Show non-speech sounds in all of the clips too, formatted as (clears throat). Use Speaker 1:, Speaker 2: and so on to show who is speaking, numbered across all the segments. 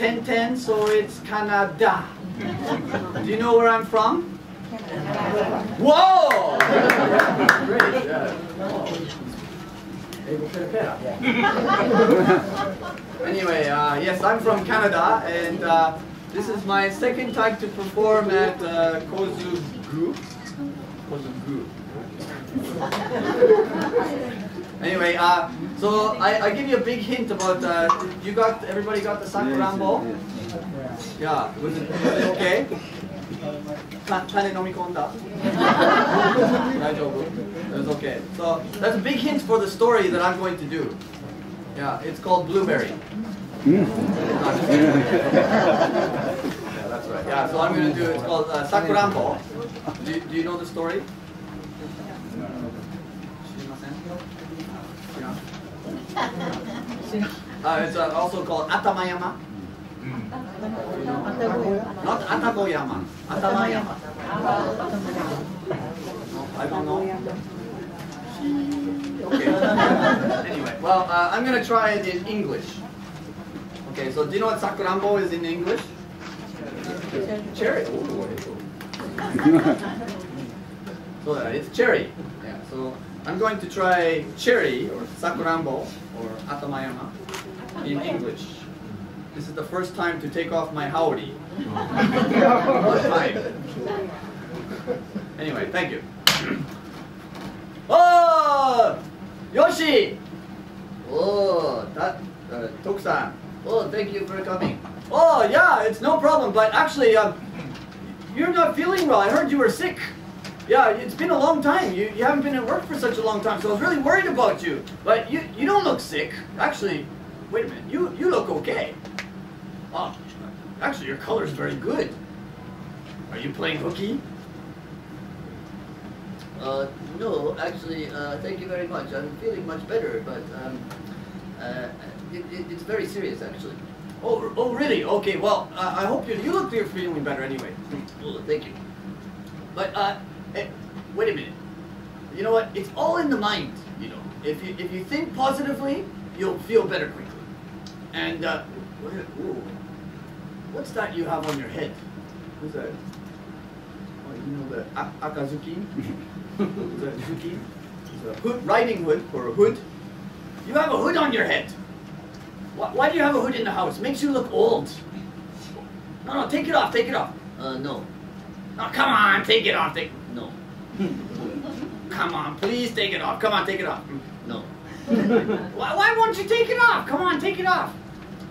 Speaker 1: Ten ten, so it's Canada. Do you know where I'm from? Whoa! (laughs) anyway, uh, yes, I'm from Canada, and uh, this is my second time to perform at uh, kozu Kozugu. Anyway, uh, so I, I give you a big hint about uh, you got everybody got the sakurambo. Yeah, was it, was it okay? (laughs) It's okay. So that's a big hint for the story that I'm going to do. Yeah, it's called Blueberry. Hmm. (laughs) yeah, that's right. Yeah, so I'm going to do it's called uh, Sakurambo. Do, do you know the story? Uh, it's uh, also called Atamayama. Not Atagoyama. Atamayama. No, I don't know. Okay. (laughs) anyway, well, uh, I'm gonna try it in English. Okay, so do you know what sakurambo is in English? Cherry. (laughs) so uh, it's cherry. Yeah. So I'm going to try cherry or sakurambo or atamayama in English. This is the first time to take off my haori. Anyway, thank you. (clears throat) Oh, Yoshi. Oh, that uh, Tokusan. Oh, thank you for coming. Oh, yeah, it's no problem. But actually, um, you're not feeling well. I heard you were sick. Yeah, it's been a long time. You, you haven't been at work for such a long time, so I was really worried about you. But you, you don't look sick. Actually, wait a minute. You, you look okay. Oh, actually, your color's very good. Are you playing hooky?
Speaker 2: Uh, no, actually, uh, thank you very much. I'm feeling much better, but um, uh, it, it, it's very serious, actually.
Speaker 1: Oh, oh, really? Okay. Well, uh, I hope you you look you're feeling better anyway.
Speaker 2: Oh, thank you.
Speaker 1: But uh, eh, wait a minute. You know what? It's all in the mind. You know, if you if you think positively, you'll feel better quickly. And uh, ooh, what's that you have on your head? What's that? Oh, you know the akazuki. (laughs) Is that zuki? It's a hood, riding hood or a hood. You have a hood on your head. Why, why do you have a hood in the house? Makes you look old. No, no, take it off. Take it off.
Speaker 2: Uh, no,
Speaker 1: Oh, come on, take it off. Take,
Speaker 2: no,
Speaker 1: come on, please take it off. Come on, take it off.
Speaker 2: no.
Speaker 1: Why, why won't you take it off? Come on, take it off.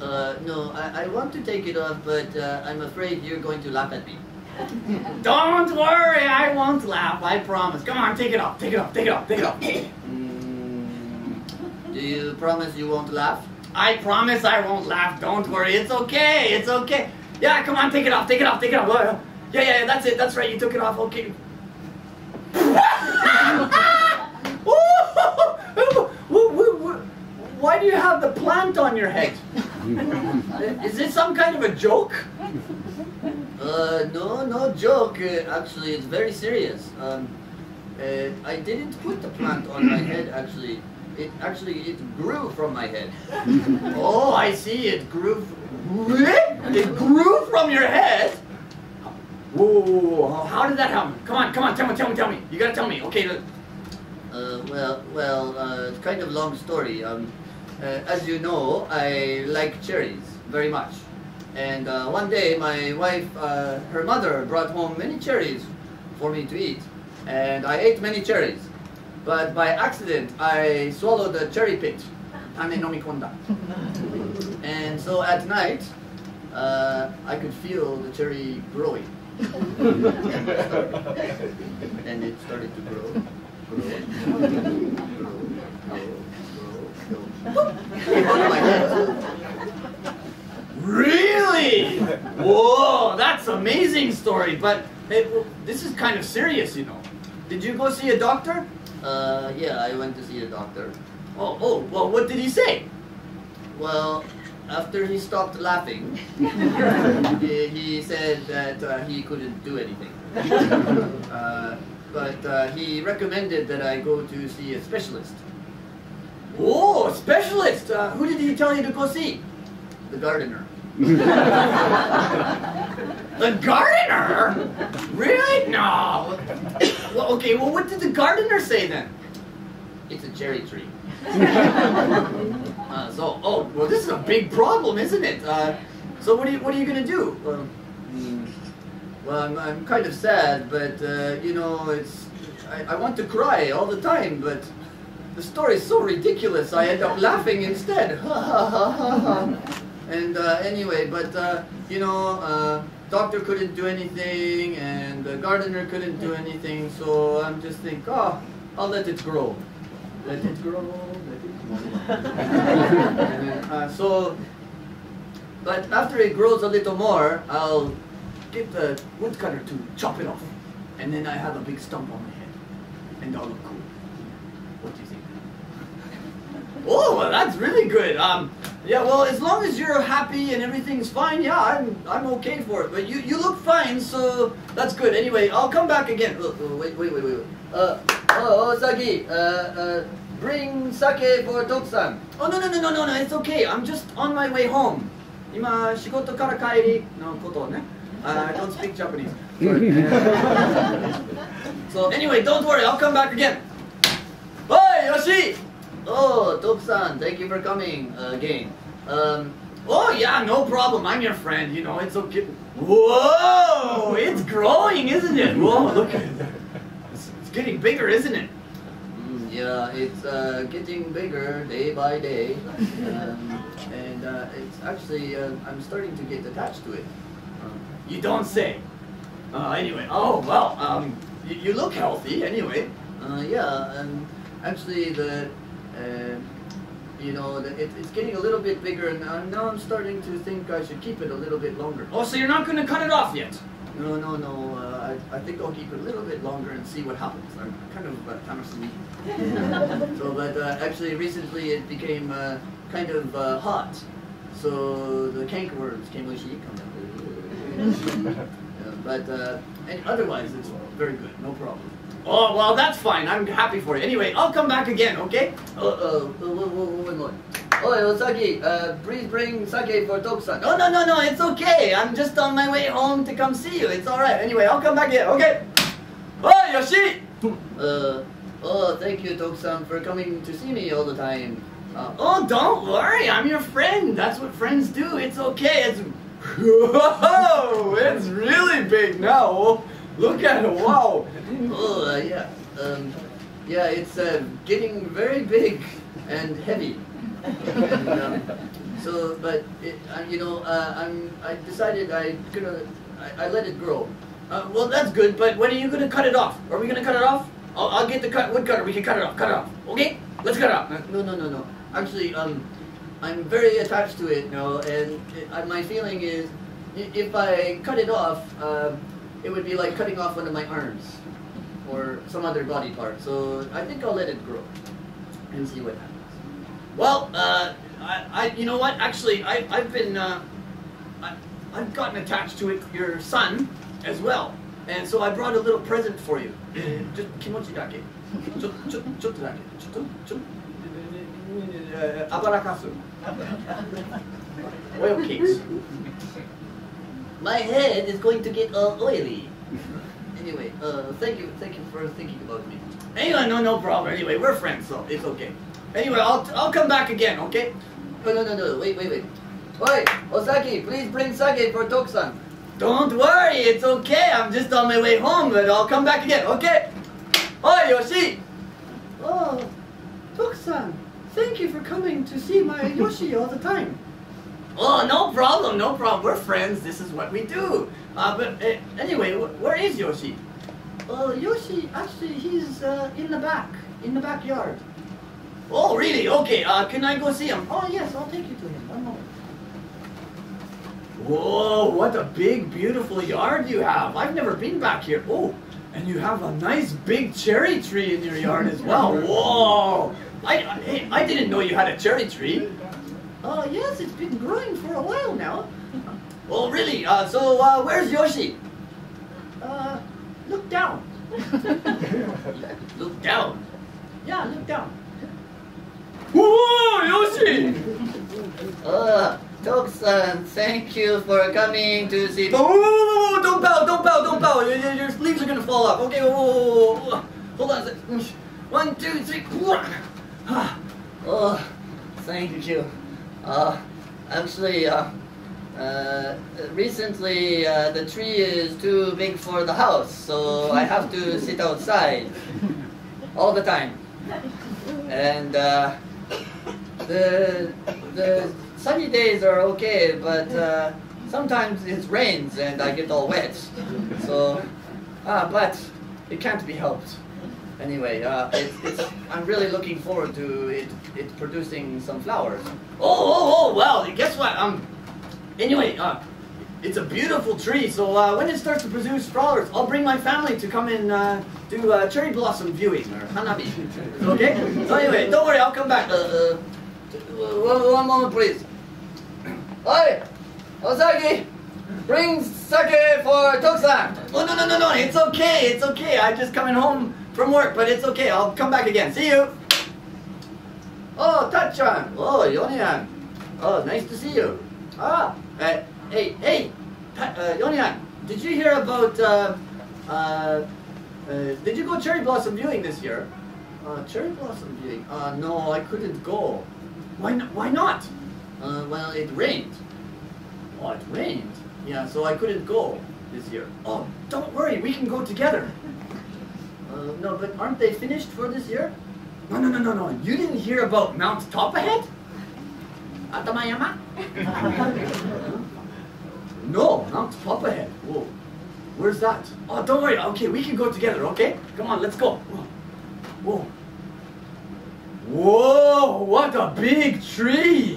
Speaker 2: Uh, no, I, I want to take it off, but uh, I'm afraid you're going to laugh at me.
Speaker 1: Don't worry, I won't laugh. I promise. Come on, take it off. Take it off. Take it off. Take it off.
Speaker 2: Mm, do you promise you won't laugh?
Speaker 1: I promise I won't laugh. Don't worry. It's okay. It's okay. Yeah, come on, take it off. Take it off. Take it off. Yeah, yeah, yeah. That's it. That's right. You took it off. Okay. (laughs) Why do you have the plant on your head? (laughs) Is this some kind of a joke?
Speaker 2: Uh, no, no joke. Uh, actually, it's very serious. Um, uh, I didn't put the plant on my head. Actually, it actually it grew from my head. (laughs)
Speaker 1: Oh, I see. It grew. It grew from your head. Whoa, how did that happen? Come on, come on, tell me, tell me, tell me. You gotta tell me. Okay.
Speaker 2: Uh, well, well, uh, it's kind of a long story. Um, uh, as you know, I like cherries very much. And uh, one day, my wife, uh, her mother, brought home many cherries for me to eat. And I ate many cherries. But by accident, I swallowed a cherry pit. And so at night, uh, I could feel the cherry growing. (laughs) and it started to grow, grow, grow, grow, grow, grow. Came out of my head.
Speaker 1: Really? Whoa, that's amazing story. But hey, this is kind of serious, you know. Did you go see a doctor?
Speaker 2: Uh, yeah, I went to see a doctor.
Speaker 1: Oh, oh, well, what did he say?
Speaker 2: Well, after he stopped laughing, (laughs) he, he said that uh, he couldn't do anything. (laughs) Uh, but uh, he recommended that I go to see a specialist.
Speaker 1: Oh, a specialist! Uh, who did he tell you to go see?
Speaker 2: The gardener. (laughs)
Speaker 1: The gardener? Really? No. Well, okay, well, what did the gardener say then?
Speaker 2: It's a cherry tree.
Speaker 1: Uh, so, oh, well, this is a big problem, isn't it? Uh, so, what are you, what are you gonna do?
Speaker 2: Well, mm, well I'm, I'm kind of sad, but uh, you know, it's I, I want to cry all the time, but the story is so ridiculous. I end up laughing instead. (laughs) and uh, anyway, but uh, you know, uh, doctor couldn't do anything, and the gardener couldn't do anything. So I'm just think, oh, I'll let it grow. Let it grow. (laughs) uh, so, but after it grows a little more, I'll
Speaker 1: Get the woodcutter to chop it off. And then I have a big stump on my head. And I'll look cool. What do you think? Oh, well, that's really good. Um, yeah, well, as long as you're happy and everything's fine, yeah, I'm, I'm okay for it. But you, you look fine, so that's good. Anyway, I'll come back again.
Speaker 2: Oh, oh, wait, wait, wait, wait. Uh, oh, Osaki, uh, uh, bring sake for Toku-san.
Speaker 1: Oh, no, no, no, no, no, no, it's okay. I'm just on my way home. 今、仕事から帰りのことをね。Uh, I don't speak Japanese. (laughs) so anyway, don't worry, I'll come back again. Hey, Yoshi!
Speaker 2: Oh, Toku-san, thank you for coming uh, again. Um,
Speaker 1: Oh yeah, no problem. I'm your friend. You know, it's okay. Whoa! It's growing, isn't it? Whoa! Look at it. It's, it's getting bigger, isn't it?
Speaker 2: Yeah, it's uh, getting bigger day by day. Um, and uh, it's actually, uh, I'm starting to get attached to it. Um,
Speaker 1: You don't say. Uh, anyway, oh well. Um, you, you look healthy. Anyway.
Speaker 2: Uh, yeah, and actually the, uh, you know, the, it, it's getting a little bit bigger, and now I'm starting to think I should keep it a little bit longer.
Speaker 1: Oh, so you're not going to cut it off yet?
Speaker 2: No, no, no. Uh, I, I think I'll keep it a little bit longer and see what happens. I'm kind of uh, tanoshimi. (laughs) so, but uh, actually, recently it became uh, kind of uh, hot. So the cankerworms came come down. Uh, (laughs) but uh, and otherwise, it's very good. No problem.
Speaker 1: Oh well, that's fine. I'm happy for you. Anyway, I'll come back again. Okay?
Speaker 2: Oh, oh, oh, oh, oh, one more. Oh, Osaki, uh, please bring sake for Toku-san.
Speaker 1: No, no, no, no. It's okay. I'm just on my way home to come see you. It's all right. Anyway, I'll come back here, Okay? Oh, Yoshi!
Speaker 2: Uh, oh, thank you, Toku-san, for coming to see me all the time. Uh,
Speaker 1: Oh, don't worry. I'm your friend. That's what friends do. It's okay. It's (laughs) whoa. It's really big now. Look at it. Wow.
Speaker 2: oh, uh, yeah. Um, yeah, it's uh, getting very big and heavy. So, but it, uh, you know, uh, I'm. I decided I gonna. I, I let it grow.
Speaker 1: Uh, well, that's good. But when are you gonna cut it off? Are we gonna cut it off? I'll, I'll get the cut wood cutter. We can cut it off. Cut it off. Okay? Let's cut it off.
Speaker 2: Uh, No, no, no, no. Actually, um, I'm very attached to it now, and it, uh, my feeling is, if I cut it off, um, it would be like cutting off one of my arms or some other body part. So I think I'll let it grow and see what happens.
Speaker 1: Well, uh, I, I, you know what? Actually, I, have been, uh, I, have gotten attached to it, your son, as well. And so I brought a little present for you. Uh, just kimochi uh, Aburakasu. (laughs) Oil cakes.
Speaker 2: My head is going to get all oily. Anyway, uh, thank you, thank you for thinking about me.
Speaker 1: Anyway, no, no problem. Anyway, we're friends, so it's okay. Anyway, I'll, I'll come back again, okay?
Speaker 2: No, no, no, no, wait, wait, wait. Oi, Osaki, please bring sake for Toku-san.
Speaker 1: Don't worry, it's okay. I'm just on my way home, but I'll come back again, okay? Hi, Yoshi!
Speaker 2: Oh, Toku-san, thank you for coming to see my Yoshi all the time.
Speaker 1: Oh, no problem, no problem. We're friends. This is what we do. Uh, but uh, anyway, wh- where is Yoshi?
Speaker 2: Oh, Yoshi, actually, he's uh, in the back, in the backyard.
Speaker 1: Really? Okay. Uh, can I go see him?
Speaker 2: Oh, yes, I'll take you to him. One moment.
Speaker 1: Whoa, what a big, beautiful yard you have. I've never been back here. Oh, and you have a nice big cherry tree in your yard as well. Whoa! I, I, I didn't know you had a cherry tree.
Speaker 2: Oh, yes, it's been growing for a while now. (laughs)
Speaker 1: Well, really? Uh, so, uh, where's Yoshi?
Speaker 2: Uh, look down. (laughs)
Speaker 1: Look down.
Speaker 2: Yeah, look down.
Speaker 1: Whoa, Yoshi!
Speaker 2: Uh, Toku-san, thank you for coming to see.
Speaker 1: Whoa, whoa, whoa, whoa, don't bow, don't bow, don't bow. Your, your, your sleeves are gonna fall off. Okay, whoa, whoa, whoa, whoa. Hold on a second. One, two, three. (sighs)
Speaker 2: Oh, thank you. Uh, actually, uh, uh, recently uh, the tree is too big for the house, so I have to sit outside (laughs) all the time. And uh, the the sunny days are okay, but uh, sometimes it rains and I get all wet. So, ah, but it can't be helped. Anyway, uh, it's, it's, I'm really looking forward to it, it producing some flowers.
Speaker 1: Oh, oh, oh, well, guess what? Um, anyway, uh, it's a beautiful tree, so uh, when it starts to produce flowers, I'll bring my family to come and uh, do uh, cherry blossom viewing, or hanami. (laughs) Okay? So anyway, don't worry, I'll come back.
Speaker 2: One, one moment, please. Oi! Osaki, Bring sake for Tokusan!
Speaker 1: oh, no, no, no, no, it's okay, it's okay. I'm just coming home from work, but it's okay. I'll come back again. See you.
Speaker 2: Oh, Tachan! Oh, Yonian! Oh, nice to see you. Ah, uh, hey, hey, uh, Yonian, did you hear about, uh, uh, uh, did you go cherry blossom viewing this year? Uh, cherry blossom viewing? Uh, no, I couldn't go.
Speaker 1: Why, n- why not?
Speaker 2: Uh, well, it rained.
Speaker 1: Oh, it rained.
Speaker 2: Yeah, so I couldn't go this year.
Speaker 1: Oh, don't worry, we can go together.
Speaker 2: Uh, no, but aren't they finished for this year?
Speaker 1: No, no, no, no, no. You didn't hear about Mount Top Ahead?
Speaker 2: Atamayama? (laughs)
Speaker 1: No, Mount Top Ahead. Whoa. Where's that? Oh, don't worry. Okay, we can go together, okay? Come on, let's go. Whoa. Whoa. Whoa, what a big tree!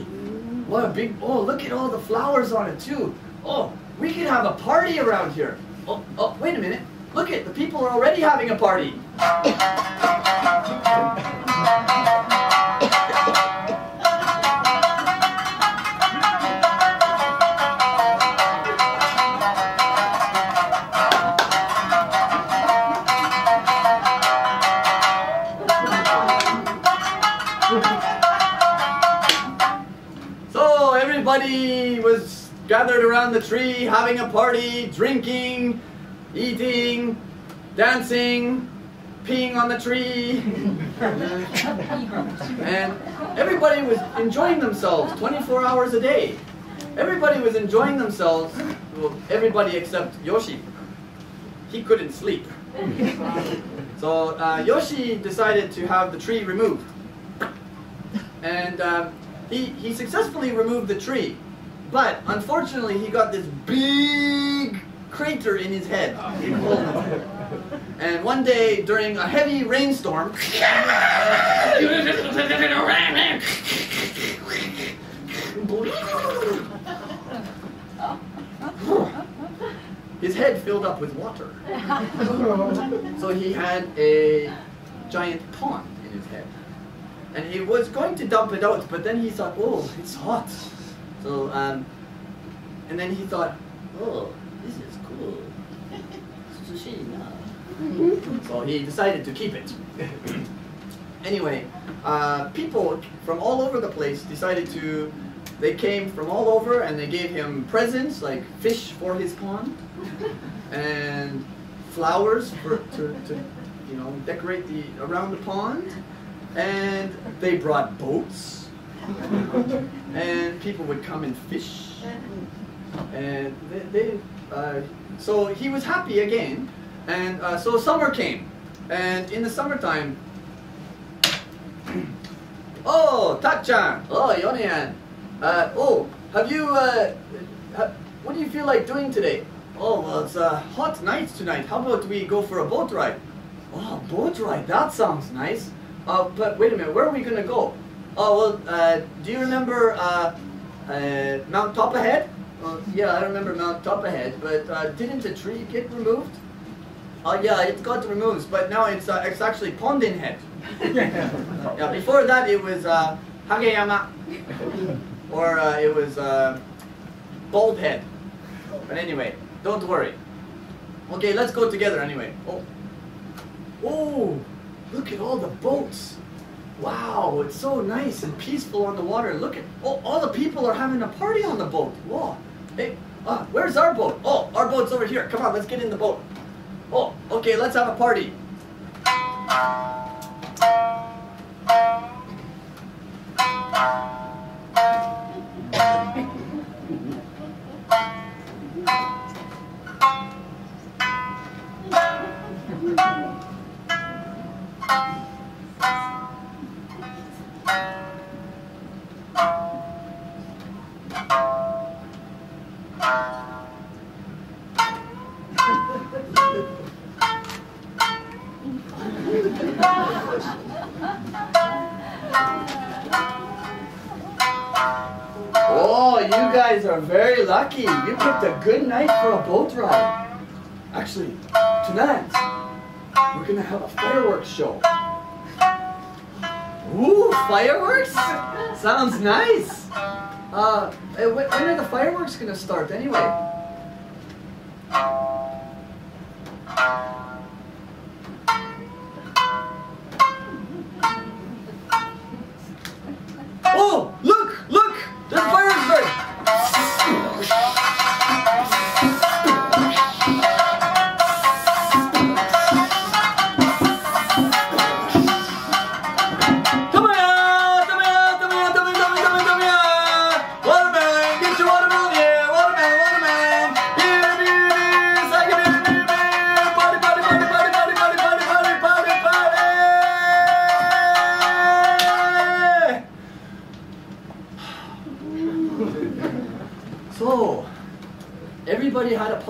Speaker 1: What a big, oh, look at all the flowers on it too. Oh, we could have a party around here. Oh, oh, wait a minute. Look at, the people are already having a party. Gathered around the tree, having a party, drinking, eating, dancing, peeing on the tree. (laughs) and everybody was enjoying themselves 24 hours a day. Everybody was enjoying themselves, well, everybody except Yoshi. He couldn't sleep. (laughs) So uh, Yoshi decided to have the tree removed. And um, he, he successfully removed the tree. But unfortunately, he got this big crater in his head. Oh. And one day, during a heavy rainstorm, his head filled up with water. So he had a giant pond in his head. And he was going to dump it out, but then he thought, oh, it's hot. So, um, and then he thought, oh, this is cool. Sushi, no. So he decided to keep it. (coughs) anyway, uh, people from all over the place decided to, they came from all over and they gave him presents like fish for his pond (laughs) and flowers for, to, to, you know, decorate the, around the pond. And they brought boats. (laughs) and people would come and fish. And they, they uh, so he was happy again. And uh, so summer came. And in the summertime, (clears throat) oh, Tachan, oh, Yonian, uh, oh, have you, uh, ha- what do you feel like doing today? Oh, well, it's a hot night tonight. How about we go for a boat ride? Oh, boat ride, that sounds nice. Uh, but wait a minute, where are we gonna go? Oh, well, uh, do you remember uh, uh, Mount Top Ahead? Well, yeah, I remember Mount Top Ahead, but uh, didn't the tree get removed? Oh, yeah, it got removed, but now it's uh, it's actually Pondin Head. (laughs) yeah, before that it was uh, Hageyama. or uh, it was uh, bald head. But anyway, don't worry. Okay, let's go together anyway. Oh, oh, look at all the boats. Wow, it's so nice and peaceful on the water. Look at oh, all the people are having a party on the boat. Whoa, hey, ah, where's our boat? Oh, our boat's over here. Come on, let's get in the boat. Oh, okay, let's have a party. Lucky. You picked a good night for a boat ride. Actually, tonight, we're gonna have a fireworks show. Ooh, fireworks? Sounds nice. Uh, when are the fireworks gonna start anyway?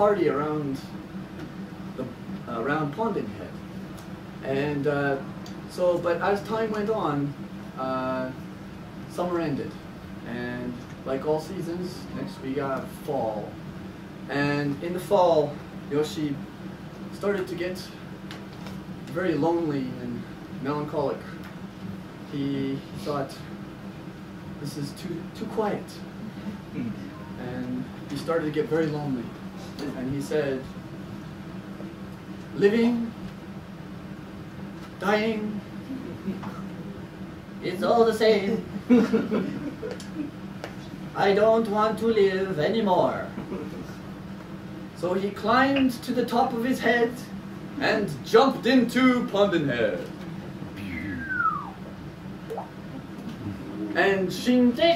Speaker 1: Party around the around Pondin Head, and uh, so. But as time went on, uh, summer ended, and like all seasons, next we got fall, and in the fall, Yoshi started to get very lonely and melancholic. He thought, "This is too too quiet." (laughs) and he started to get very lonely. And he said, living, dying, it's all the same. (laughs) I don't want to live anymore. So he climbed to the top of his head and jumped into Pumpkinhead. And Shin
Speaker 3: て